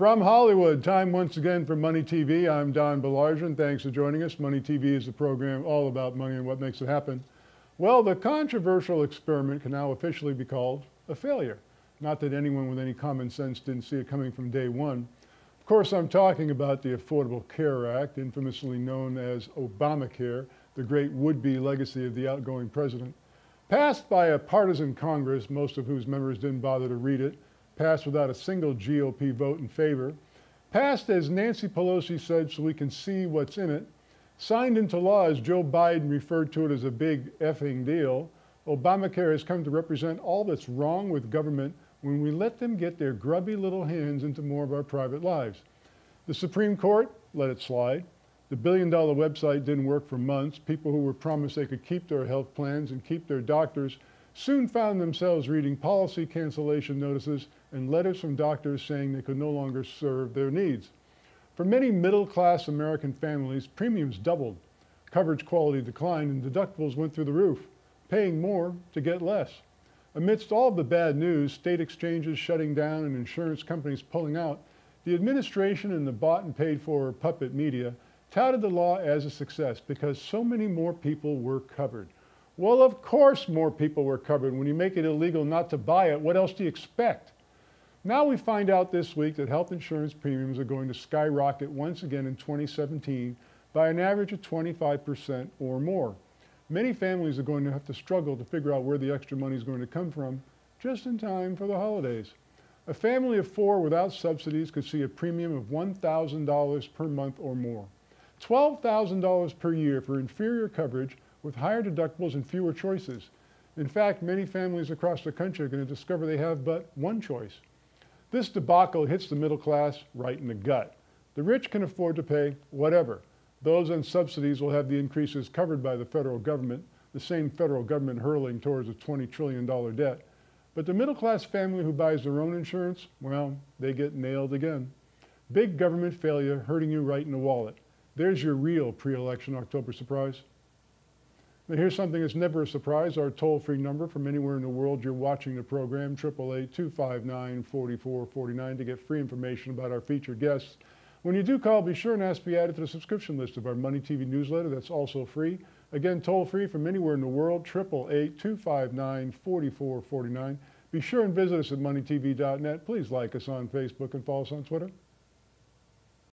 From Hollywood, time once again for Money TV. I'm Don Baillargeon. Thanks for joining us. Money TV is a program all about money and what makes it happen. Well, the controversial experiment can now officially be called a failure. Not that anyone with any common sense didn't see it coming from day one. Of course, I'm talking about the Affordable Care Act, infamously known as Obamacare, the great would-be legacy of the outgoing president. Passed by a partisan Congress, most of whose members didn't bother to read it, passed without a single GOP vote in favor, passed as Nancy Pelosi said so we can see what's in it, signed into law as Joe Biden referred to it as a big effing deal, Obamacare has come to represent all that's wrong with government when we let them get their grubby little hands into more of our private lives. The Supreme Court let it slide. The billion dollar website didn't work for months. People who were promised they could keep their health plans and keep their doctors soon found themselves reading policy cancellation notices and letters from doctors saying they could no longer serve their needs. For many middle-class American families, premiums doubled, coverage quality declined, and deductibles went through the roof, paying more to get less. Amidst all the bad news, state exchanges shutting down and insurance companies pulling out, the administration and the bought and paid for puppet media touted the law as a success because so many more people were covered. Well, of course more people were covered. When you make it illegal not to buy it, what else do you expect? Now we find out this week that health insurance premiums are going to skyrocket once again in 2017 by an average of 25% or more. Many families are going to have to struggle to figure out where the extra money is going to come from just in time for the holidays. A family of four without subsidies could see a premium of $1,000 per month or more. $12,000 per year for inferior coverage with higher deductibles and fewer choices. In fact, many families across the country are going to discover they have but one choice. This debacle hits the middle class right in the gut. The rich can afford to pay whatever. Those on subsidies will have the increases covered by the federal government, the same federal government hurling towards a $20 trillion debt. But the middle class family who buys their own insurance, well, they get nailed again. Big government failure hurting you right in the wallet. There's your real pre-election October surprise. Now here's something that's never a surprise, our toll-free number from anywhere in the world you're watching the program, 888-259-4449 to get free information about our featured guests. When you do call, be sure and ask to be added to the subscription list of our Money TV newsletter. That's also free. Again, toll-free from anywhere in the world, 888-259-4449. Be sure and visit us at moneytv.net. Please like us on Facebook and follow us on Twitter.